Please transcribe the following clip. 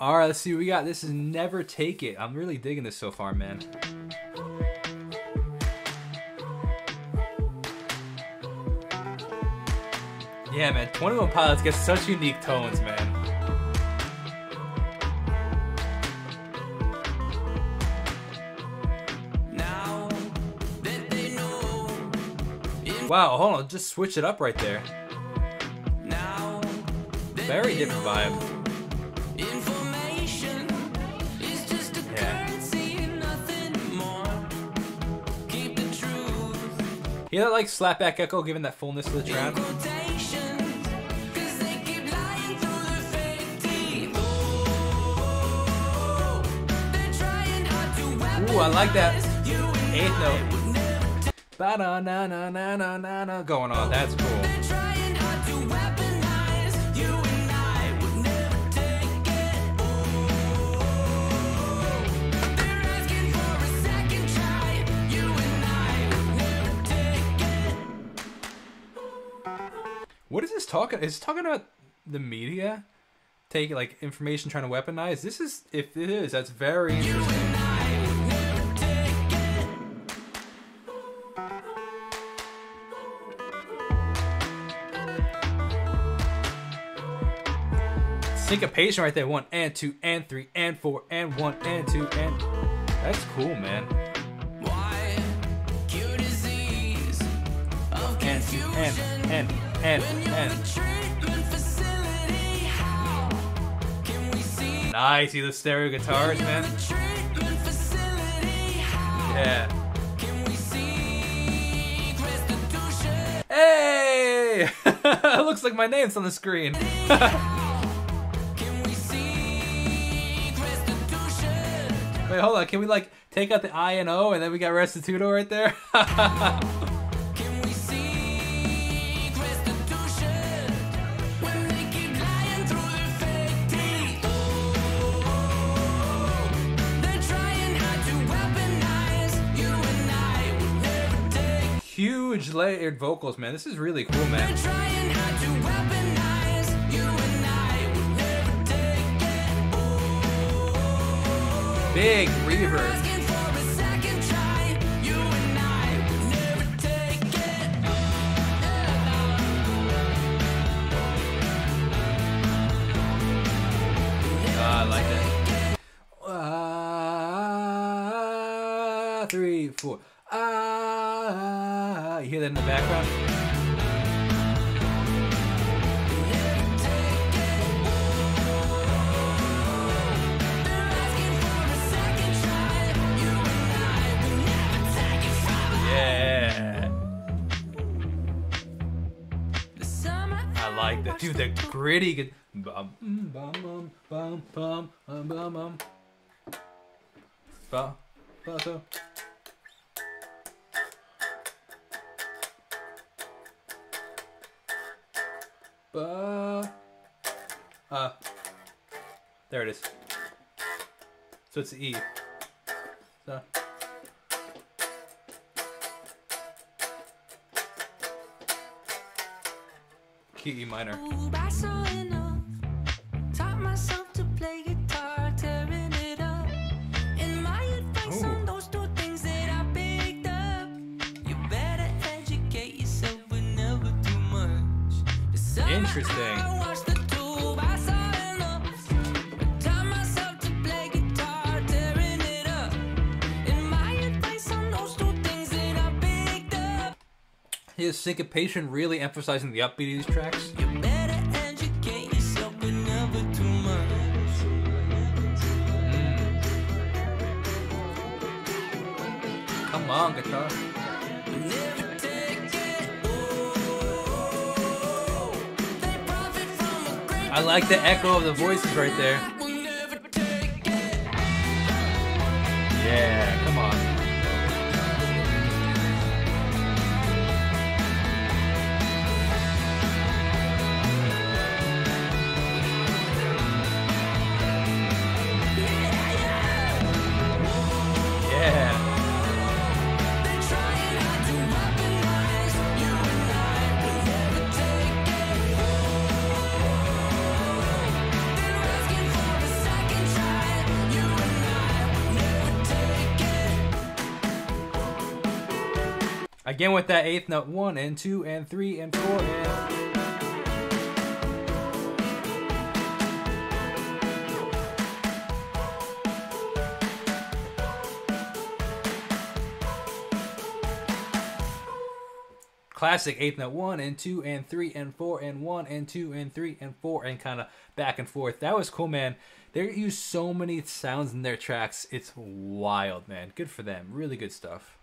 All right, let's see what we got. This is Never Take It. I'm really digging this so far, man. Yeah, man. 21 Pilots gets such unique tones, man. Wow, hold on, just switch it up right there. Very different vibe. You know, like slapback echo, giving that fullness to the track. Ooh, I like that eighth note. Ba na na na na na na going on. That's cool. What is this talking? Is talking about the media taking like information trying to weaponize? This is if it is, that's very interesting. Syncopation right there. One and two and three and four and one and two and that's cool, man. And two and and and and. Nice, see the stereo guitars, man. Yeah. Hey! it looks like my name's on the screen. Wait, hold on. Can we like take out the I and O and then we got Restituto right there? Huge layered vocals, man. This is really cool, man. Big reverb. Ah, I like that. Ah, three, four. Ah, you hear that in the background? Yeah. I like that. Dude, the gritty good. Bum, bum, bum, bum, bum, bum, bum, bum. Ba, ba, Uh. There it is. So it's the E. So. Key E minor. Interesting. His syncopation really emphasizing the upbeat of these tracks. Mm. Come on, guitar. I like the echo of the voices right there. Yeah, come on. Again with that eighth note, one and two and three and four and. classic eighth note one and two and three and four and one and two and three and four and kind of back and forth. That was cool, man. They use so many sounds in their tracks. It's wild, man. Good for them. Really good stuff.